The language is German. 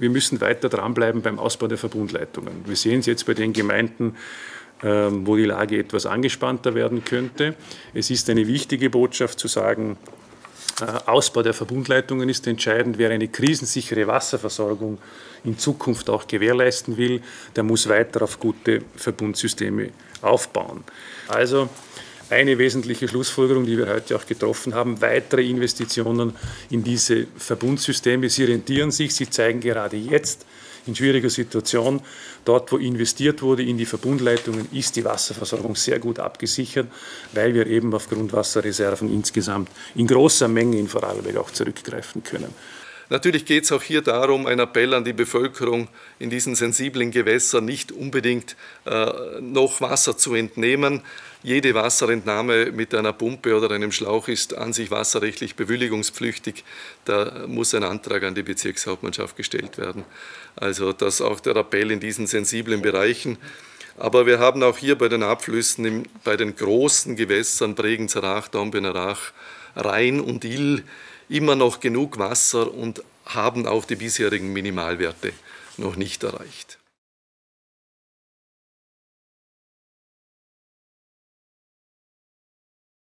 wir müssen weiter dranbleiben beim Ausbau der Verbundleitungen. Wir sehen es jetzt bei den Gemeinden, ähm, wo die Lage etwas angespannter werden könnte. Es ist eine wichtige Botschaft zu sagen, äh, Ausbau der Verbundleitungen ist entscheidend. Wer eine krisensichere Wasserversorgung in Zukunft auch gewährleisten will, der muss weiter auf gute Verbundsysteme aufbauen. Also eine wesentliche Schlussfolgerung, die wir heute auch getroffen haben, weitere Investitionen in diese Verbundsysteme. Sie rentieren sich, sie zeigen gerade jetzt in schwieriger Situation, dort wo investiert wurde in die Verbundleitungen, ist die Wasserversorgung sehr gut abgesichert, weil wir eben auf Grundwasserreserven insgesamt in großer Menge in Vorarlberg auch zurückgreifen können. Natürlich geht es auch hier darum, ein Appell an die Bevölkerung, in diesen sensiblen Gewässern nicht unbedingt äh, noch Wasser zu entnehmen. Jede Wasserentnahme mit einer Pumpe oder einem Schlauch ist an sich wasserrechtlich bewilligungspflichtig. Da muss ein Antrag an die Bezirkshauptmannschaft gestellt werden. Also das auch der Appell in diesen sensiblen Bereichen. Aber wir haben auch hier bei den Abflüssen, bei den großen Gewässern Bregenzer Rach, Dombener Rach, Rhein und Ill immer noch genug Wasser und haben auch die bisherigen Minimalwerte noch nicht erreicht.